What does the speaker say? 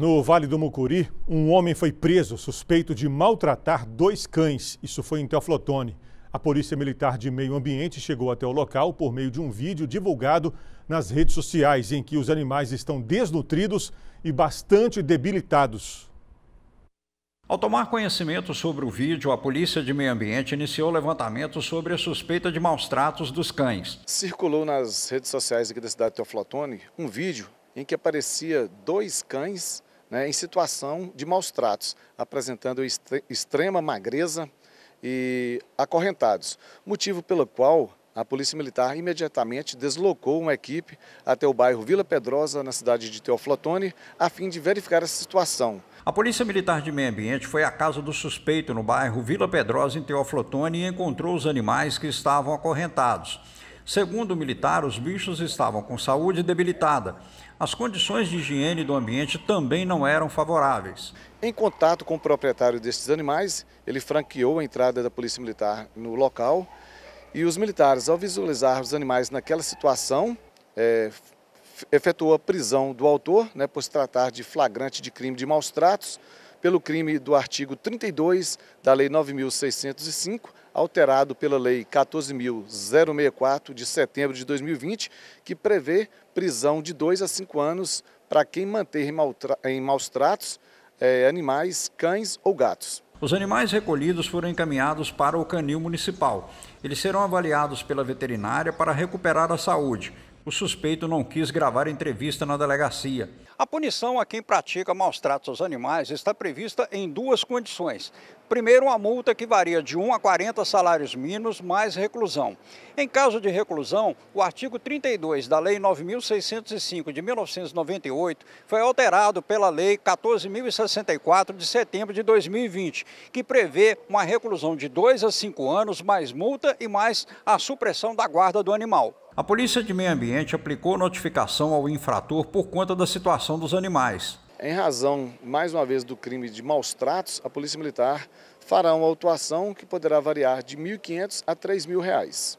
No Vale do Mucuri, um homem foi preso suspeito de maltratar dois cães. Isso foi em Teoflotone. A Polícia Militar de Meio Ambiente chegou até o local por meio de um vídeo divulgado nas redes sociais em que os animais estão desnutridos e bastante debilitados. Ao tomar conhecimento sobre o vídeo, a Polícia de Meio Ambiente iniciou o levantamento sobre a suspeita de maus tratos dos cães. Circulou nas redes sociais aqui da cidade de Teoflotone um vídeo em que aparecia dois cães né, em situação de maus tratos, apresentando extrema magreza e acorrentados, motivo pelo qual a Polícia Militar imediatamente deslocou uma equipe até o bairro Vila Pedrosa, na cidade de Teoflotone, a fim de verificar essa situação. A Polícia Militar de Meio Ambiente foi à casa do suspeito no bairro Vila Pedrosa, em Teoflotone, e encontrou os animais que estavam acorrentados. Segundo o militar, os bichos estavam com saúde debilitada. As condições de higiene do ambiente também não eram favoráveis. Em contato com o proprietário destes animais, ele franqueou a entrada da Polícia Militar no local e os militares, ao visualizar os animais naquela situação, é, efetuou a prisão do autor, né, por se tratar de flagrante de crime de maus tratos, pelo crime do artigo 32 da Lei 9.605, alterado pela Lei 14.064 de setembro de 2020, que prevê prisão de 2 a 5 anos para quem manter em maus tratos é, animais, cães ou gatos. Os animais recolhidos foram encaminhados para o canil municipal. Eles serão avaliados pela veterinária para recuperar a saúde. O suspeito não quis gravar entrevista na delegacia. A punição a quem pratica maus tratos aos animais está prevista em duas condições. Primeiro, uma multa que varia de 1 a 40 salários mínimos mais reclusão. Em caso de reclusão, o artigo 32 da Lei 9.605 de 1998 foi alterado pela Lei 14.064 de setembro de 2020, que prevê uma reclusão de 2 a 5 anos, mais multa e mais a supressão da guarda do animal. A Polícia de Meio Ambiente aplicou notificação ao infrator por conta da situação dos animais. Em razão, mais uma vez, do crime de maus tratos, a Polícia Militar fará uma autuação que poderá variar de R$ 1.500 a R$ 3.000.